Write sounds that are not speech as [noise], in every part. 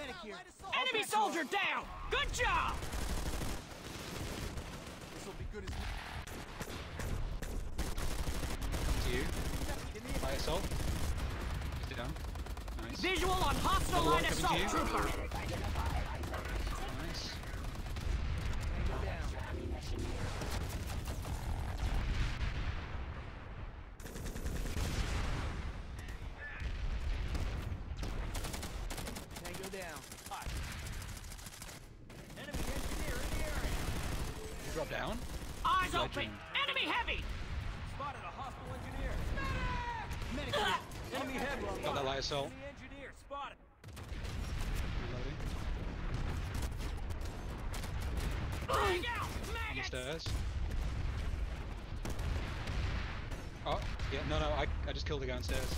Medic here. Enemy soldier down! Good job! This will be good as. To you. By assault. He's down. Nice. Visual on hostile Another one light assault trooper! Nice. Tango down. Drop down. Eyes Legend. open! Enemy heavy! Spotted a hostile engineer. Medic here. Enemy heavy. Got that light assault. Enemy engineer spotted. Reloading. Bring out! On the Maggots! stairs. Oh, yeah, no, no, I, I just killed the guy downstairs.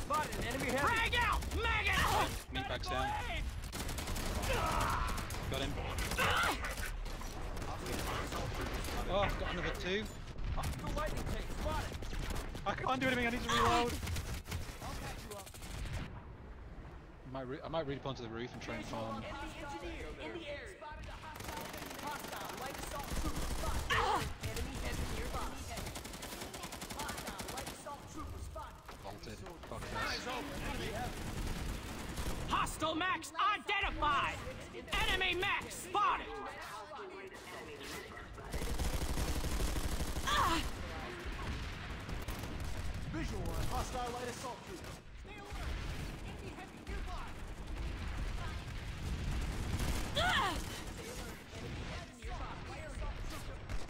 Spotted an enemy heavy. Frag out! Maggots! Meat bags down. Got him. Ah! Oh, I've got another two. Hostile lightning tank spotted. I can't do anything, I need to reload. I might, re- I might read onto the roof and try and farm. Vaulted. Fuck this. Hostile max identified! Enemy max spotted! Visual on hostile light assault trooper.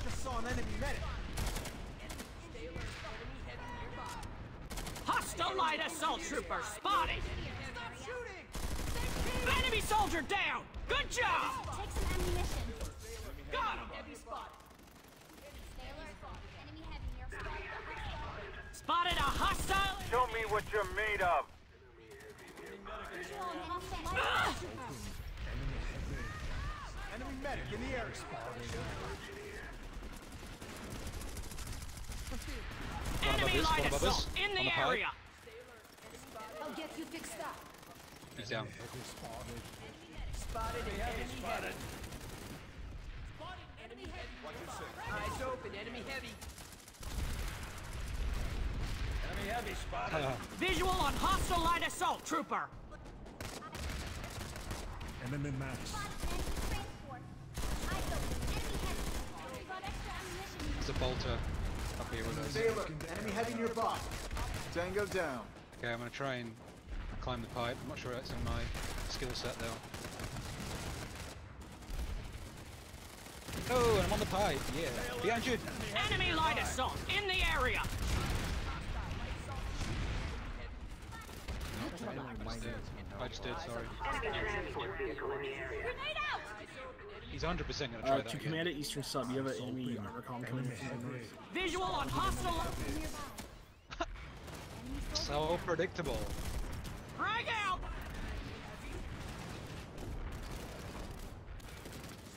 Just saw an enemy medic. Hostile light assault trooper spotted! Enemy soldier down! Good job! Take some ammunition. Got him! Stay alert. Enemy heavy near Spotted. Show me what you're made of. Visual on hostile light assault trooper. Enemy medic in the area. Enemy others, light one of assault in the the pipe. area! I'll get you fixed up. He's down. Spotted an enemy spotted. Eyes open, enemy heavy. Enemy heavy spotted. Uh, Visual on hostile light assault trooper! Enemy max. Spotted an enemy transport. Eyes open. Enemy heavy. Got extra ammunition. there's a bolter up here with us. Stay alert. Enemy heavy nearby. Tango down. Okay, I'm gonna try and climb the pipe. I'm not sure that's in my skill set though. Oh, and I'm on the pipe. Yeah. Behind you. Enemy light assault in the area! I just did. Sorry. He's 100% gonna try Uh, that to again. command at Eastern Sub, you have an enemy armor column coming from the north. Visual on hostile... [laughs] So predictable. Frag out!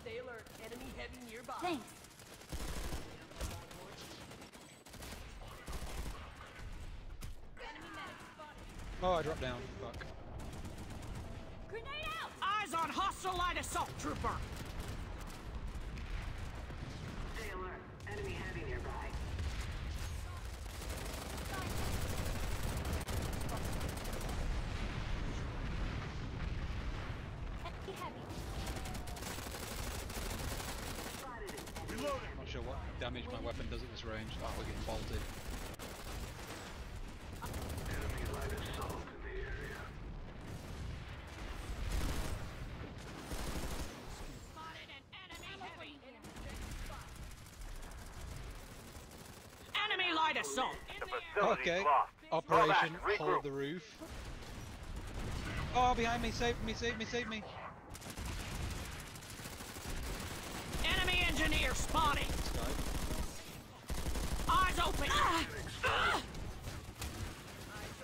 Stay alert, enemy heavy nearby. Thanks. Oh, I dropped down. Fuck. Grenade out. Eyes on hostile light assault trooper! Stay alert. Enemy heavy nearby. Enemy heavy. Not sure what damage my weapon does at this range. Oh, we're getting bolted. Spotted an enemy heavy! Enemy light assault in The the area! facility's Okay. lost. Operation Hold the Roof. Oh, behind me! Save me! Save me! Save me! Enemy engineer spotted! Eyes open! Ah! Ah!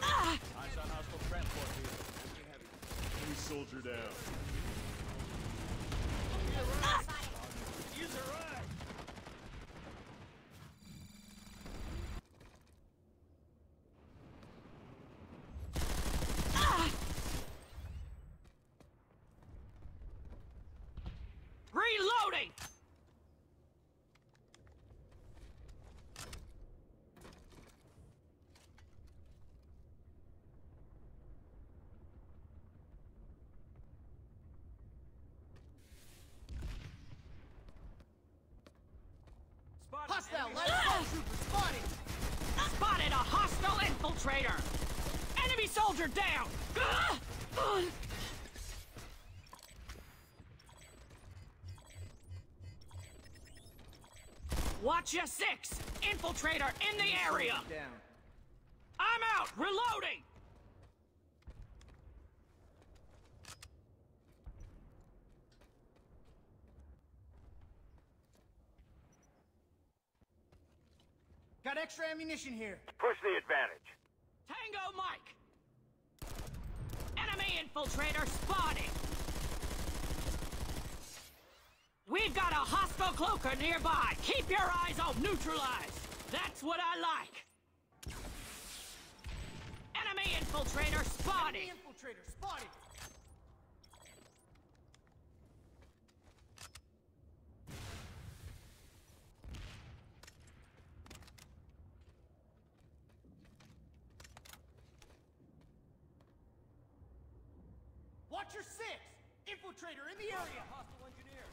Ah! Eyes on hostile transport vehicle. Enemy soldier down. Hostile light trooper spotted! Spotted a hostile infiltrator! Enemy soldier down! Watch your six! Infiltrator in the area! Down. I'm out! Reloading! Got extra ammunition here. Push the advantage. Tango Mike! Enemy infiltrator spotted! We've got a hostile cloaker nearby! Keep your eyes on neutralized! That's what I like! Enemy infiltrator spotted! Enemy infiltrator spotted! Watch your six! Infiltrator in the area! Hostile engineer.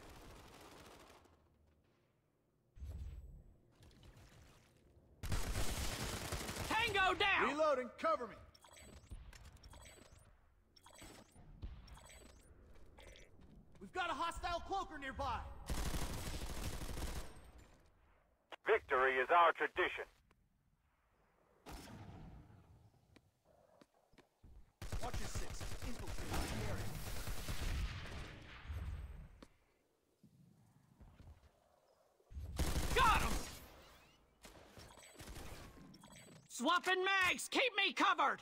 Tango down! Reloading, cover me! We've got a hostile cloaker nearby! Victory is our tradition. Watch your six. Infiltrator in the area. Got him! Swapping mags! Keep me covered!